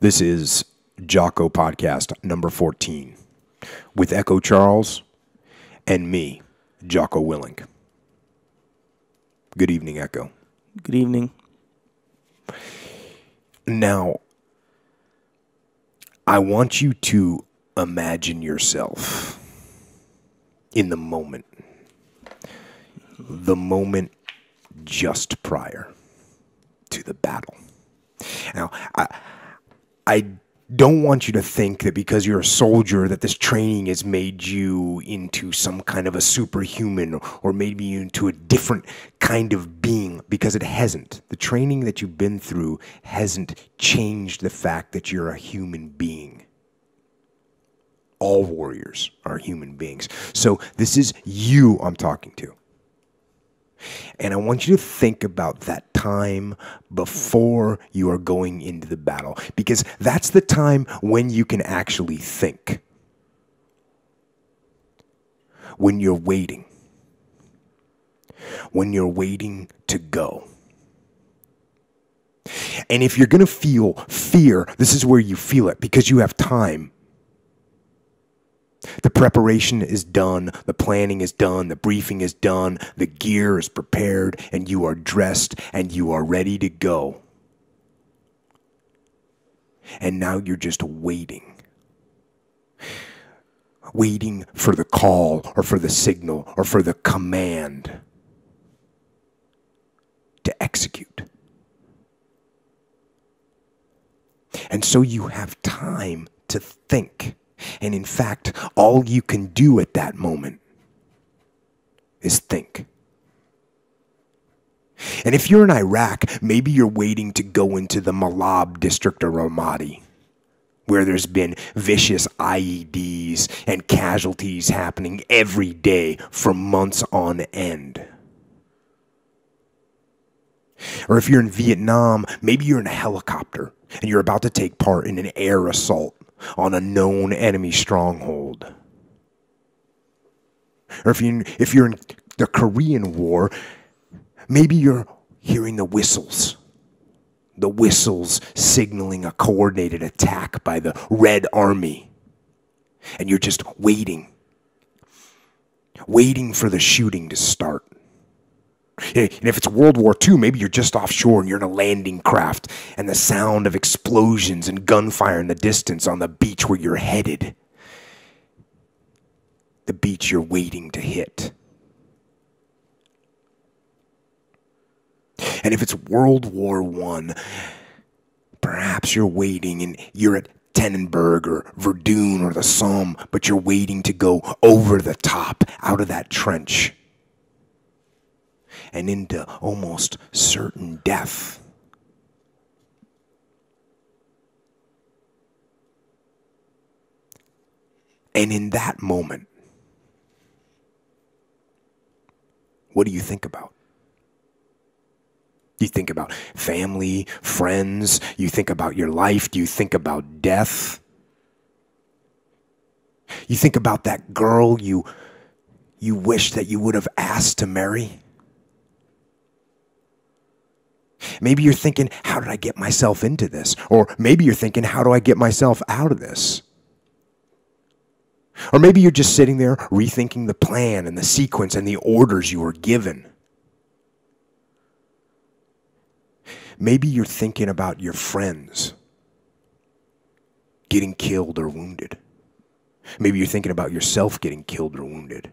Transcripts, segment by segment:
This is Jocko Podcast number 14 with Echo Charles and me, Jocko Willink. Good evening, Echo. Good evening. Now, I want you to imagine yourself in the moment, the moment just prior to the battle. Now, I, I don't want you to think that because you're a soldier that this training has made you into some kind of a superhuman or maybe you into a different kind of being because it hasn't. The training that you've been through hasn't changed the fact that you're a human being. All warriors are human beings. So this is you I'm talking to. And I want you to think about that time before you are going into the battle because that's the time when you can actually think. When you're waiting. When you're waiting to go. And if you're going to feel fear, this is where you feel it because you have time the preparation is done, the planning is done, the briefing is done, the gear is prepared, and you are dressed and you are ready to go. And now you're just waiting. Waiting for the call or for the signal or for the command to execute. And so you have time to think. And in fact, all you can do at that moment is think. And if you're in Iraq, maybe you're waiting to go into the Malab district of Ramadi, where there's been vicious IEDs and casualties happening every day for months on end. Or if you're in Vietnam, maybe you're in a helicopter and you're about to take part in an air assault on a known enemy stronghold. Or if, you, if you're in the Korean War, maybe you're hearing the whistles. The whistles signaling a coordinated attack by the Red Army. And you're just waiting, waiting for the shooting to start. And if it's World War II, maybe you're just offshore and you're in a landing craft, and the sound of explosions and gunfire in the distance on the beach where you're headed. The beach you're waiting to hit. And if it's World War I, perhaps you're waiting and you're at Tannenberg or Verdun or the Somme, but you're waiting to go over the top out of that trench and into almost certain death. And in that moment, what do you think about? You think about family, friends, you think about your life, do you think about death? You think about that girl you you wish that you would have asked to marry? Maybe you're thinking, how did I get myself into this? Or maybe you're thinking, how do I get myself out of this? Or maybe you're just sitting there rethinking the plan and the sequence and the orders you were given. Maybe you're thinking about your friends getting killed or wounded. Maybe you're thinking about yourself getting killed or wounded.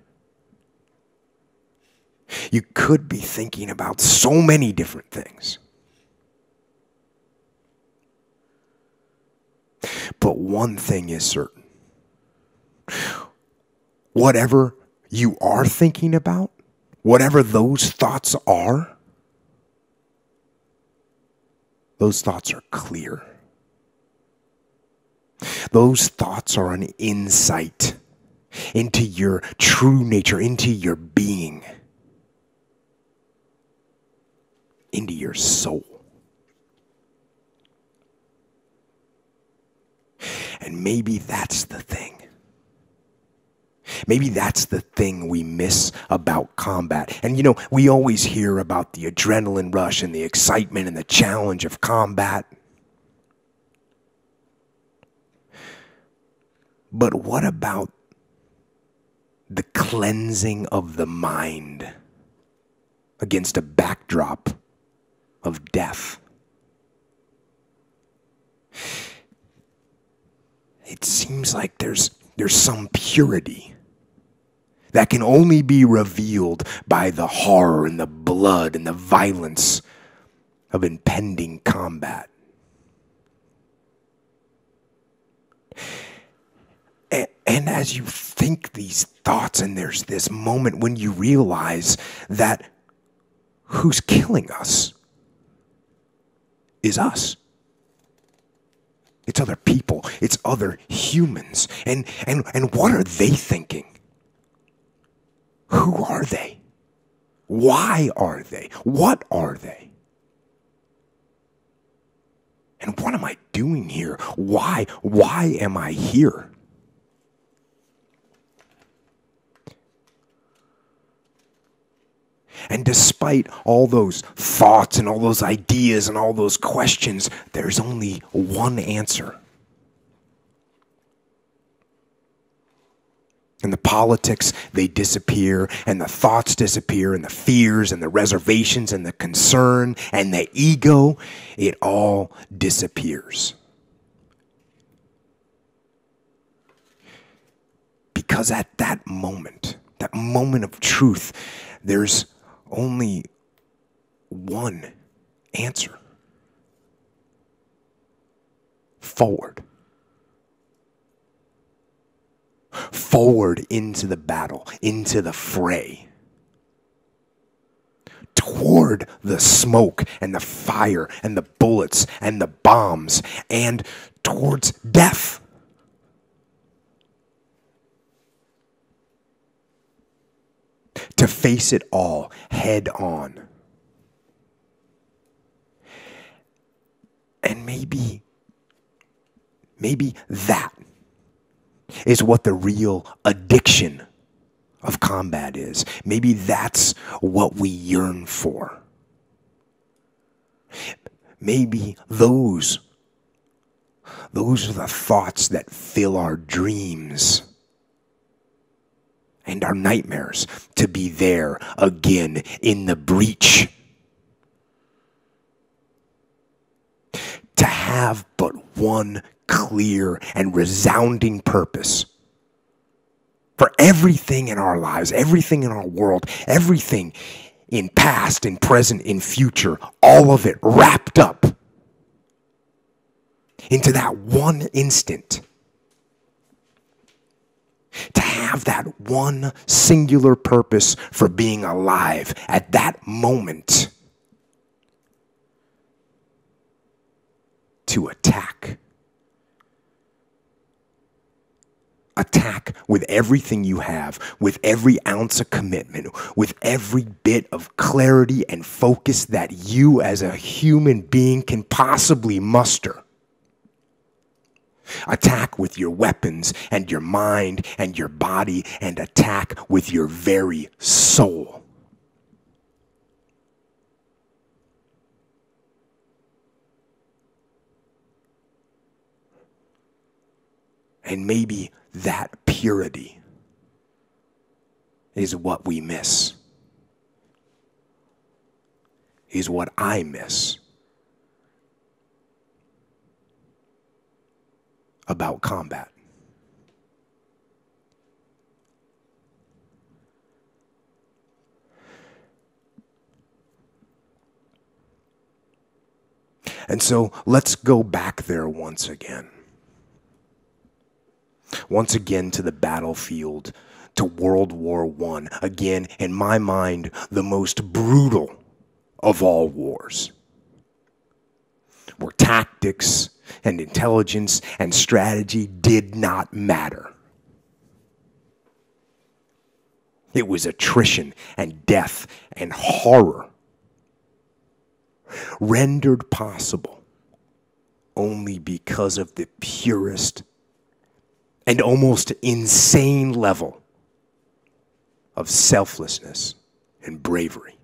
You could be thinking about so many different things. But one thing is certain whatever you are thinking about, whatever those thoughts are, those thoughts are clear. Those thoughts are an insight into your true nature, into your being. Into your soul. And maybe that's the thing. Maybe that's the thing we miss about combat. And you know, we always hear about the adrenaline rush and the excitement and the challenge of combat. But what about the cleansing of the mind against a backdrop of death? It seems like there's there's some purity that can only be revealed by the horror and the blood and the violence of impending combat. And, and, as you think these thoughts, and there's this moment when you realize that who's killing us is us. It's other people. It's other humans. And, and, and what are they thinking? Who are they? Why are they? What are they? And what am I doing here? Why? Why am I here? And despite all those thoughts and all those ideas and all those questions, there's only one answer. And the politics, they disappear, and the thoughts disappear, and the fears, and the reservations, and the concern, and the ego, it all disappears. Because at that moment, that moment of truth, there's only one answer forward. Forward into the battle, into the fray. Toward the smoke and the fire and the bullets and the bombs and towards death. To face it all head on. And maybe, maybe that is what the real addiction of combat is. Maybe that's what we yearn for. Maybe those those are the thoughts that fill our dreams and our nightmares to be there again in the breach. To have but one clear and resounding purpose for everything in our lives, everything in our world, everything in past, in present, in future, all of it wrapped up into that one instant have that one singular purpose for being alive at that moment to attack. Attack with everything you have, with every ounce of commitment, with every bit of clarity and focus that you as a human being can possibly muster. Attack with your weapons and your mind and your body, and attack with your very soul. And maybe that purity is what we miss, is what I miss. About combat. And so let's go back there once again. Once again to the battlefield, to World War I. Again, in my mind, the most brutal of all wars. Where tactics and intelligence and strategy did not matter. It was attrition and death and horror rendered possible only because of the purest and almost insane level of selflessness and bravery.